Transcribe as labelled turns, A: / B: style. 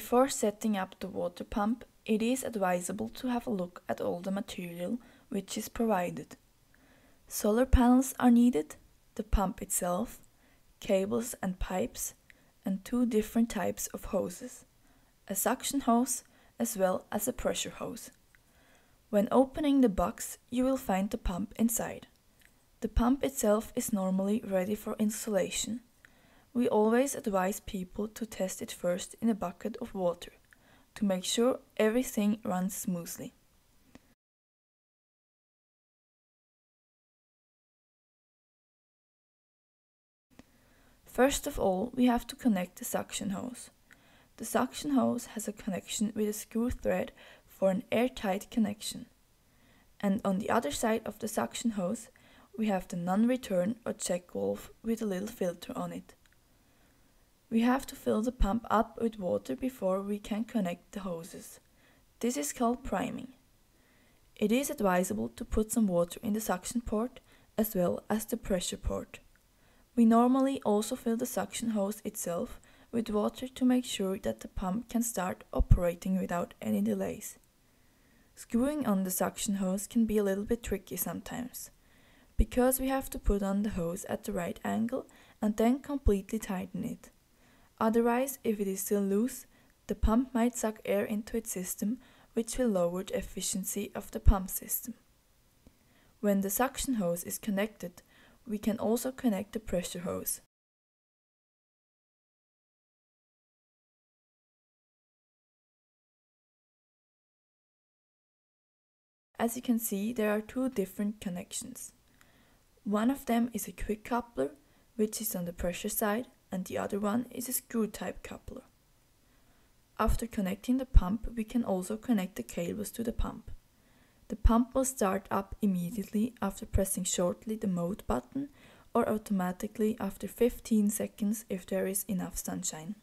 A: Before setting up the water pump, it is advisable to have a look at all the material which is provided. Solar panels are needed, the pump itself, cables and pipes, and two different types of hoses, a suction hose as well as a pressure hose. When opening the box, you will find the pump inside. The pump itself is normally ready for installation. We always advise people to test it first in a bucket of water to make sure everything runs smoothly. First of all, we have to connect the suction hose. The suction hose has a connection with a screw thread for an airtight connection. And on the other side of the suction hose, we have the non-return or check valve with a little filter on it. We have to fill the pump up with water before we can connect the hoses. This is called priming. It is advisable to put some water in the suction port as well as the pressure port. We normally also fill the suction hose itself with water to make sure that the pump can start operating without any delays. Screwing on the suction hose can be a little bit tricky sometimes, because we have to put on the hose at the right angle and then completely tighten it. Otherwise, if it is still loose, the pump might suck air into its system, which will lower the efficiency of the pump system. When the suction hose is connected, we can also connect the pressure hose. As you can see, there are two different connections. One of them is a quick coupler, which is on the pressure side, and the other one is a screw type coupler. After connecting the pump, we can also connect the cables to the pump. The pump will start up immediately after pressing shortly the mode button or automatically after 15 seconds if there is enough sunshine.